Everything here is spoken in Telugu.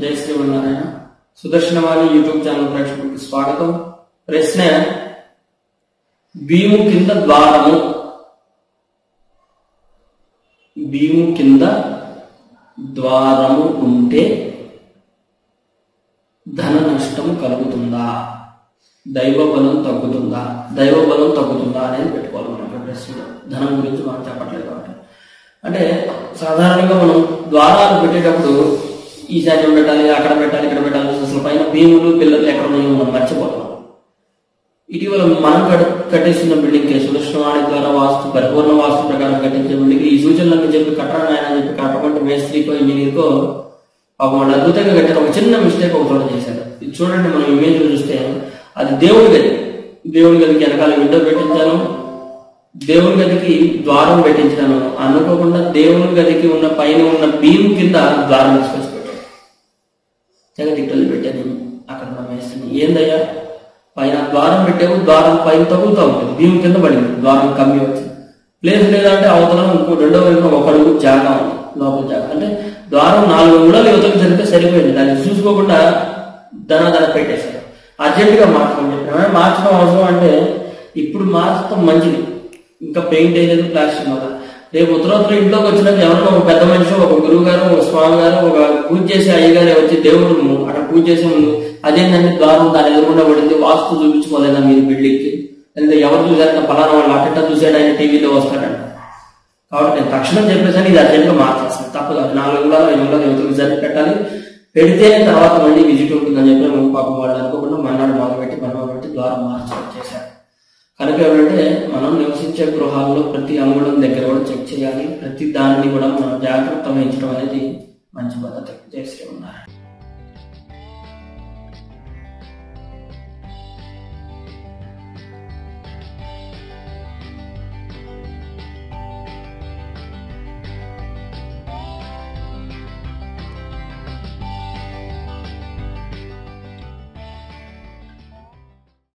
జై శ్రీమన్నారాయణ. సుదర్శనవాణి యూట్యూబ్ ఛానల్ ప్రేక్షకులకు స్వాగతం. ప్రశ్న భీము కింద ద్వారము. భీము కింద ద్వారము ఉంటే ధన నష్టం కలుగుతుందా? దైవ బలం తగ్గుతుందా? దైవ బలం తగ్గుతుందా అనేది పెట్టుకోవాలి మనం ప్రశ్నలో. ధనం గురించి మనం చెప్పట్లేదు కాబట్టి. అంటే సాధారణంగా మనం ద్వారాలు పెట్టేటప్పుడు ఈశాన్యం పెట్టాలి అక్కడ పెట్టాలి ఇక్కడ పెట్టాలి అసలు పైన భీములు పిల్లలు ఎక్కడ ఉన్నాయో మనం మర్చిపోతాం. ఇటీవల మనం కట్టేస్తున్న బిల్డింగ్కి సుదర్శనవాణి ద్వారా వాస్తు పరిపూర్ణ వాస్తు ప్రకారం కట్టించే బిల్డింగ్ ఈ సూచనలను చెప్పి కట్టడం ఆయన చెప్పి కట్టమంటే మేస్త్రీకో ఇంజనీర్కో పాపం వాళ్ళు అద్భుతంగా కట్టారు. ఒక చిన్న మిస్టేక్ ఒక చోట చేశారు. ఇది చూడండి మనం ఇమేజ్ చూస్తే అది దేవుడి గది. దేవుడి గదికి వెనకాల విండో పెట్టించాను. దేవుని గదికి ద్వారం పెట్టించాను. అనుకోకుండా దేవుని గదికి ఉన్న పైన ఉన్న భీము కింద ద్వారం తీసుకొచ్చాను. చెగటిట్టలు పెట్టాను. అక్కడ మా మేస్త్రిని ఏందయ్యా? పైన ద్వారం పెట్టావు ద్వారం పైన తగులుతా ఉంటుంది. భీము కింద పడింది ద్వారం కమ్మి వచ్చింది. ప్లేస్ లేదంటే అవతల ఇంకో రెండో వైపు ఒక అడుగు జాగా ఉంది లోపల జాగా. అంటే ద్వారం నాలుగు అంగుళాలు యువతకు జరిగితే సరిపోయింది. దాన్ని చూసుకోకుండా ధనాధన పెట్టేశారు. అర్జెంటుగా మార్చడం చెప్పిన మార్చడం అవసరం అంటే ఇప్పుడు మార్చడం మంచిది. ఇంకా పెయింట్ వేయలేదు ప్లాస్టిక్ వల్ల రేపు ఉత్తరోత్తర ఇంట్లోకి వచ్చినాక ఎవరైనా ఒక పెద్ద మనిషి ఒక గురువు గారు ఒక స్వామి గారు ఒక పూజ చేసే అయ్యగారు వచ్చి దేవుడు అక్కడ పూజ చేసే ముందు అదేంటంటే ద్వారం దాని ఎదురుకుండా పడింది వాస్తు చూపించుకోలేదా మీరు బిల్డింగ్కి లేదా ఎవరు చూసారంటే పలానా వాళ్ళు అట్ట చూసాడు ఆయన టీవీలో వస్తాడంట. కాబట్టి నేను తక్షణం చెప్పేసాను ఇది అర్జెంట్గా మార్చేస్తాను తప్పదు. నాలుగు వందల ఐదు వందల యువతకు జరిగి పెట్టాలి. పెడితే తర్వాత మళ్ళీ విజిట్ ఉంటుందని చెప్పి మనం పాపం వాళ్ళు అనుకోకుండా మన్నాడు మొదలుపెట్టి మనం పెట్టి ద్వారం మార్చడం చేశారు. కనుక ఏమంటే మనం నివసించే గృహాల్లో ప్రతి అంగుళం దగ్గర కూడా చెక్ చేయాలి. ప్రతి దాన్ని కూడా మనం జాగ్రత్త వహించడం అనేది మంచి పద్ధతి. చేసి ఉన్నారు